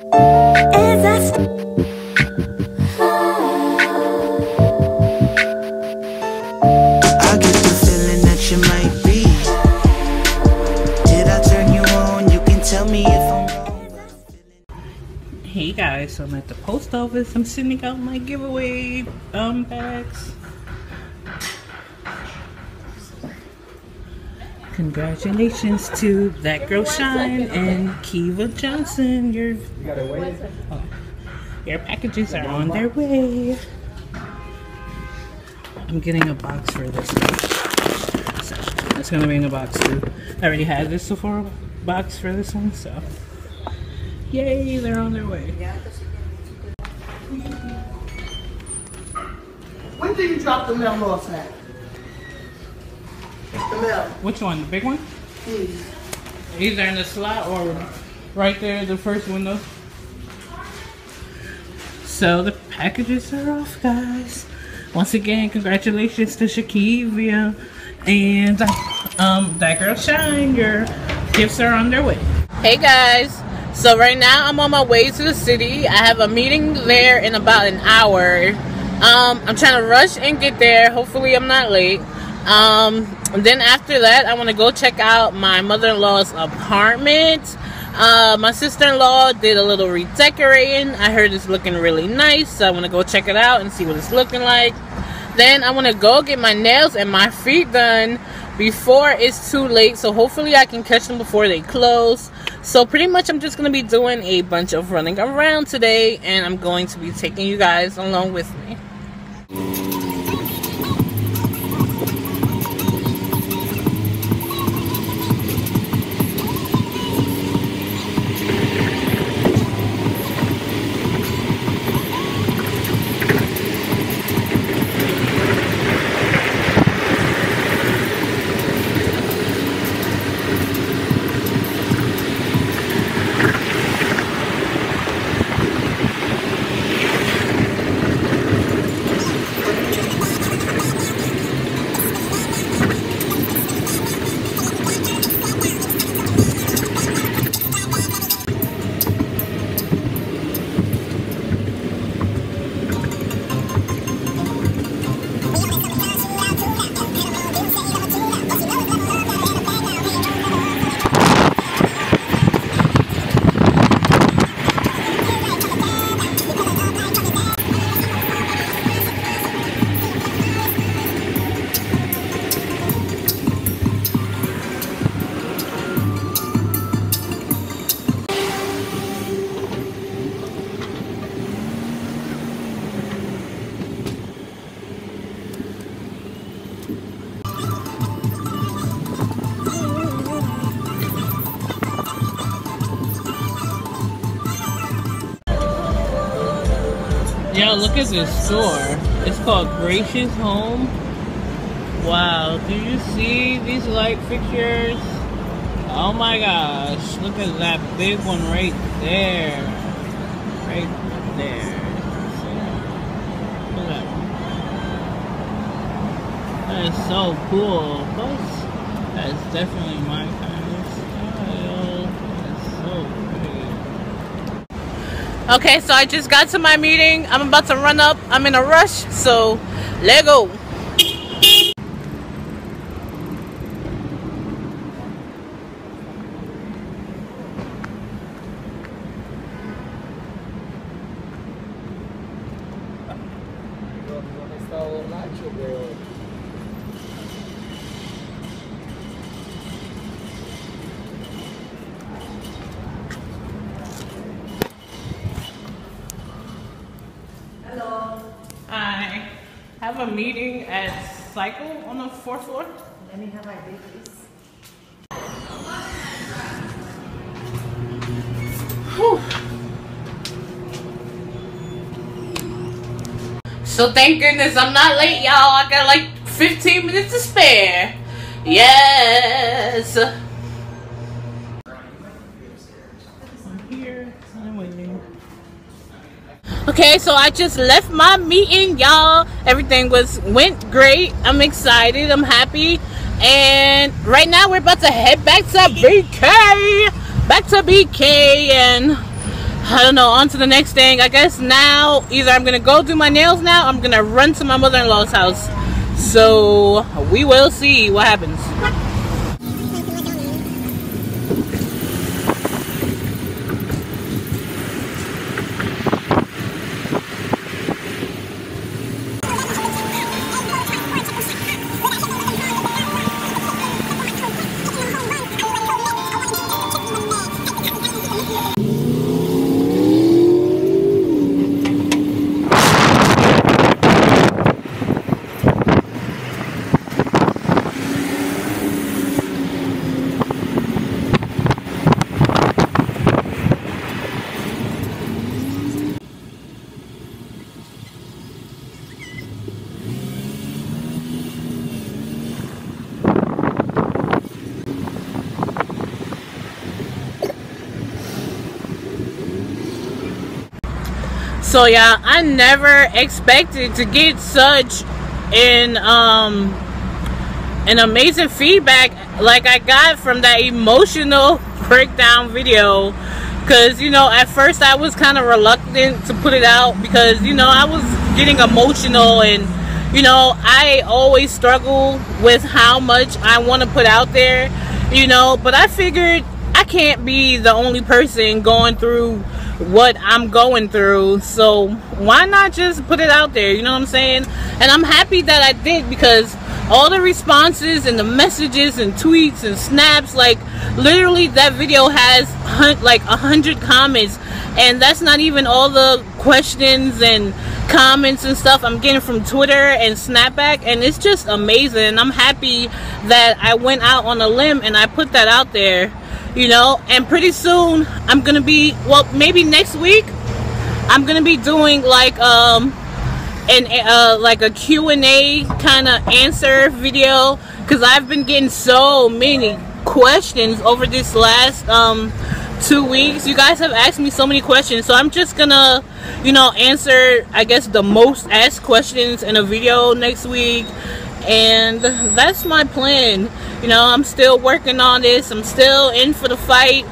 Hey guys, so I'm at the post office. I'm sending out my giveaway um bags. Congratulations to that girl Shine and Kiva Johnson. Your oh, your packages are on their way. I'm getting a box for this. So it's gonna be in a box too. I already had this Sephora box for this one, so yay, they're on their way. When did you drop the mail off at? The mail, Which one? The big one? please. Either in the slot or right there, the first window. So the packages are off, guys. Once again, congratulations to Shakivia and um that girl Shine. Your gifts are on their way. Hey guys. So right now I'm on my way to the city. I have a meeting there in about an hour. Um, I'm trying to rush and get there. Hopefully I'm not late. Um, and then after that, I want to go check out my mother-in-law's apartment. Uh, my sister-in-law did a little redecorating. I heard it's looking really nice, so I want to go check it out and see what it's looking like. Then I want to go get my nails and my feet done before it's too late. So hopefully I can catch them before they close. So pretty much I'm just going to be doing a bunch of running around today, and I'm going to be taking you guys along with me. Look at this store. It's called Gracious Home. Wow, do you see these light fixtures? Oh my gosh, look at that big one right there. Right there. Look at that. That is so cool. That's definitely my kind of style. That's so pretty. Okay, so I just got to my meeting. I'm about to run up. I'm in a rush, so let go. I have a meeting at Cycle on the fourth floor. Let me have my babies. So thank goodness I'm not late, y'all. I got like 15 minutes to spare. Yes. I'm here. I'm waiting. Okay, so I just left my meeting, y'all. Everything was went great. I'm excited. I'm happy. And right now we're about to head back to BK. Back to BK and I don't know, on to the next thing. I guess now either I'm gonna go do my nails now, I'm gonna run to my mother-in-law's house. So we will see what happens. So yeah, I never expected to get such an um an amazing feedback like I got from that emotional breakdown video. Because you know at first I was kind of reluctant to put it out because you know I was getting emotional and you know I always struggle with how much I want to put out there you know but I figured I can't be the only person going through what I'm going through. So why not just put it out there? You know what I'm saying? And I'm happy that I did because all the responses and the messages and tweets and snaps, like literally that video has like a hundred comments and that's not even all the questions and comments and stuff I'm getting from Twitter and Snapchat and it's just amazing. I'm happy that I went out on a limb and I put that out there you know and pretty soon i'm gonna be well maybe next week i'm gonna be doing like um an uh like a q&a kind of answer video because i've been getting so many questions over this last um two weeks. You guys have asked me so many questions so i'm just gonna you know answer i guess the most asked questions in a video next week and that's my plan. You know i'm still working on this. I'm still in for the fight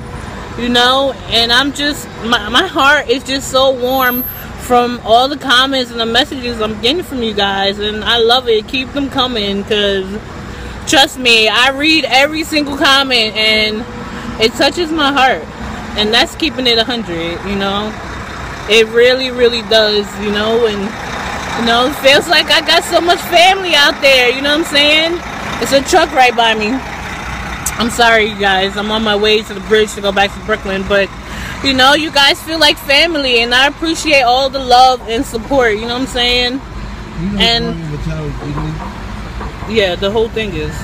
you know. And i'm just my, my heart is just so warm from all the comments and the messages i'm getting from you guys. And i love it. Keep them coming because trust me i read every single comment and it touches my heart. And that's keeping it 100 you know. It really really does you know. And you know, it feels like I got so much family out there, you know what I'm saying? It's a truck right by me. I'm sorry, you guys. I'm on my way to the bridge to go back to Brooklyn, but you know, you guys feel like family, and I appreciate all the love and support. You know what I'm saying? You know And- Yeah, the whole thing is.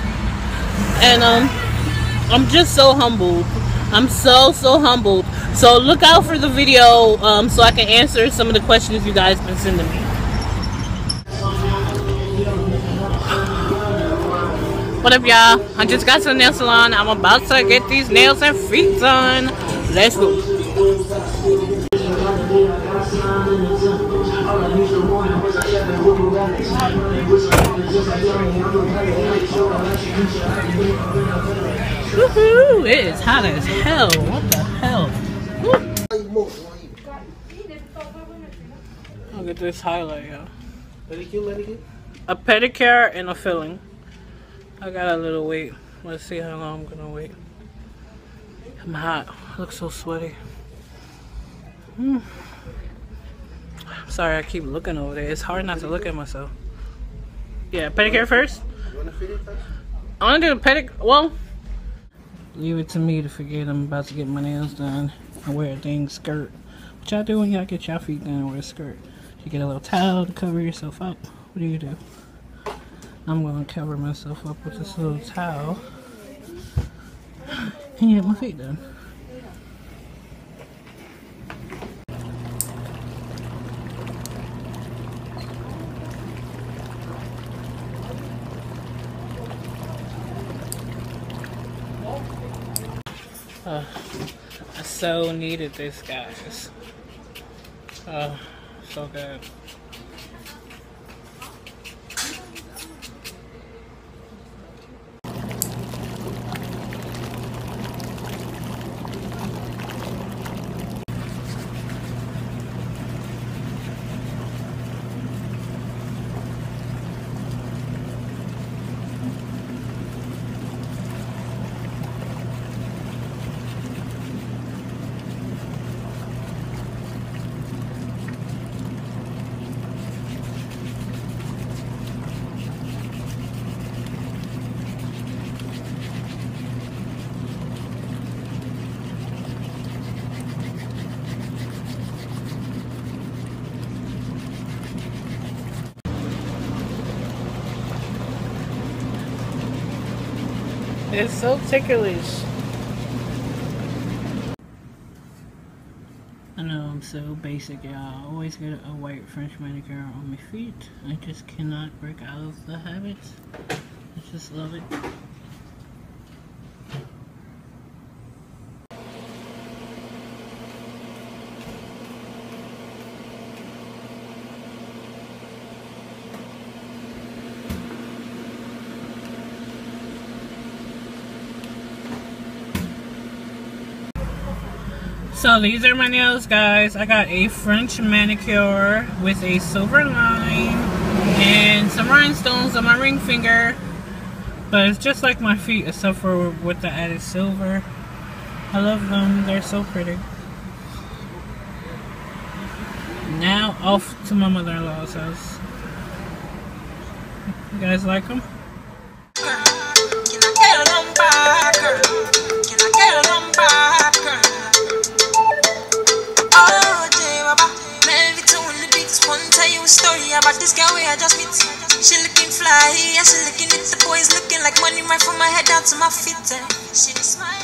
And um, I'm just so humbled. I'm so so humbled. So look out for the video um, so I can answer some of the questions you guys been sending me. What up, y'all? I just got to the nail salon. I'm about to get these nails and feet done. Let's go. Woohoo! It is hot as hell. What the hell? Woo. Look at this highlight, yo. A pedicure and a filling. I got a little wait. Let's see how long I'm gonna wait. I'm hot. I look so sweaty. Hmm. I'm sorry I keep looking over there. It's hard not to look at myself. Yeah, pedicure first? I wanna do a pedicure. Well, leave it to me to forget I'm about to get my nails done. I wear a dang skirt. What y'all do when y'all get your feet done and wear a skirt? You get a little towel to cover yourself up. What do you do? I'm gonna cover myself up with this little towel and get my feet done. Uh, I so needed this, guys. Oh, so good. It's so ticklish. I know I'm so basic, y'all. I always get a white French manicure on my feet. I just cannot break out of the habit. I just love it. These are my nails, guys. I got a French manicure with a silver line and some rhinestones on my ring finger. But it's just like my feet, except for with the added silver. I love them. They're so pretty. Now off to my mother-in-law's house. You guys like them? This girl just meet. She looking fly, yeah, she looking at the boys looking like money right from my head down to my feet. eh. She smile.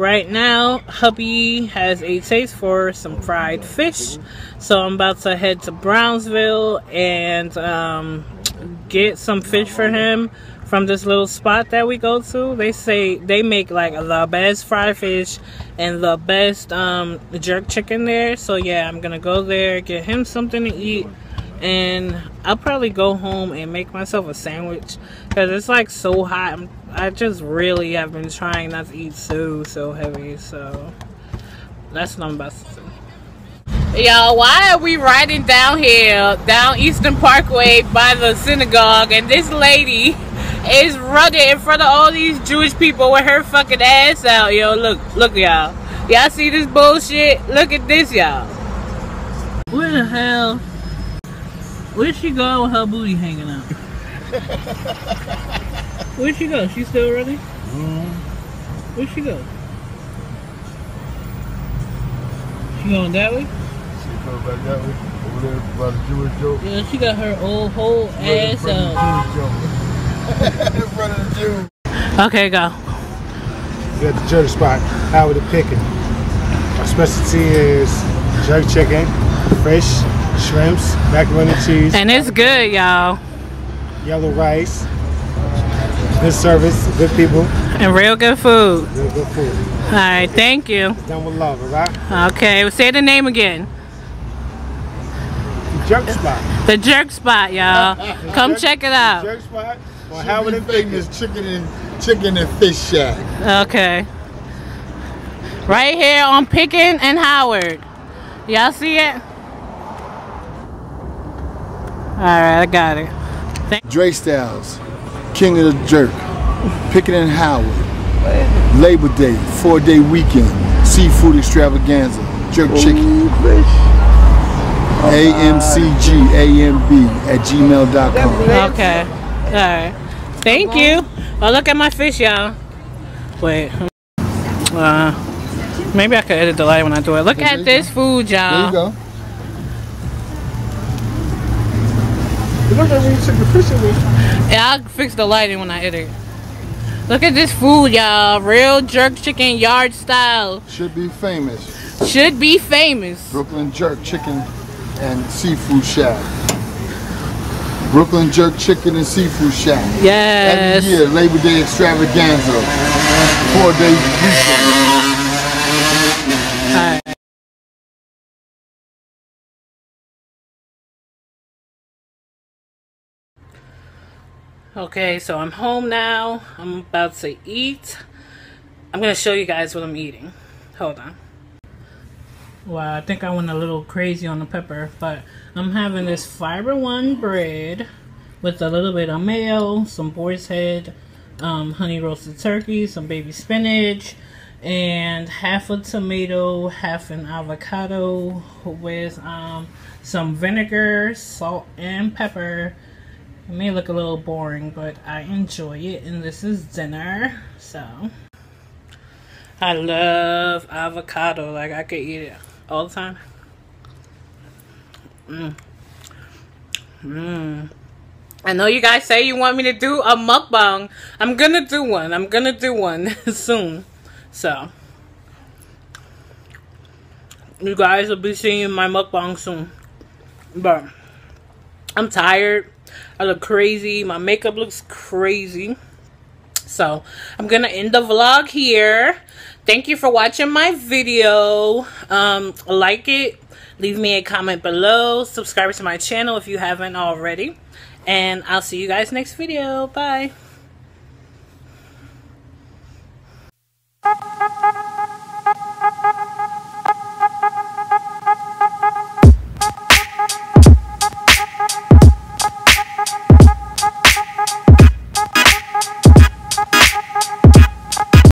right now, hubby has a taste for some fried fish. So I'm about to head to Brownsville and um, get some fish for him from this little spot that we go to. They say they make like the best fried fish and the best um, jerk chicken there. So yeah, I'm gonna go there, get him something to eat, and I'll probably go home and make myself a sandwich because it's like so hot. I'm, I just really have been trying not to eat so so heavy. So that's what I'm about to do. Y'all, why are we riding down here, down Eastern Parkway by the synagogue, and this lady is running in front of all these Jewish people with her fucking ass out, yo. Look, look, y'all. Y'all see this bullshit? Look at this, y'all. What the hell? Where'd she go with her booty hanging out? Where'd she go? She still running? Mm-hmm. Where'd she go? She going that way? She go back that way. Over there by the Jewish joke. Yeah, she got her old whole ass out. the Jewish joke. in front of the Jews. Okay, go. We got the jerk spot, How Howard the Pitkin. Our specialty is jerk chicken, fish, shrimps, macaroni and cheese, And it's good, y'all. yellow rice. Uh, good service, good people, And real good food. good, good food. All right, thank you. Done with love, alright? Okay, well, say the name again. The jerk spot. The Jerk Spot, y'all. Come check it out. The jerk spot on Should Howard be the famous chicken and chicken and fish shack. Okay. Right here on Pitkin and Howard. Y'all see it? Alright, I got it. Dre Styles, King of the Jerk, Pitkin and Howard, Labor Day, four day weekend, seafood extravaganza, jerk chicken. AMCGAMB at gmail.com. Okay. Alright. Thank you. Oh, look at my fish, y'all. Wait. Uh, maybe I could edit the light when I do it. Look at this food, y'all. There you y'all. go. Look at when you took the fish away. Yeah, I'll fix the lighting when I edit. Look at this food, y'all. Real jerk chicken yard style. Should be famous. Should be famous. Brooklyn Jerk Chicken and Seafood Shack. Brooklyn Jerk Chicken and Seafood Shack. Yes. Every year, Labor Day extravaganza. Four day weekend. Alright. Okay, so I'm home now. I'm about to eat. I'm gonna show you guys what I'm eating. Hold on. Wow, I think I went a little crazy on the pepper, but I'm having this fiber one bread with a little bit of mayo, some boar's head, um, honey roasted turkey, some baby spinach, and half a tomato, half an avocado with um, some vinegar, salt, and pepper. It may look a little boring, but I enjoy it, and this is dinner, so. I love avocado. Like I could eat it all the time. Mmm. Mmm. I know you guys say you want me to do a mukbang. I'm gonna do one. I'm gonna do one soon. So you guys will be seeing my mukbang soon. But I'm tired. I look crazy. My makeup looks crazy. So I'm going to end the vlog here. Thank you for watching my video. Um, like it. Leave me a comment below. Subscribe to my channel if you haven't already. And I'll see you guys next video. Bye.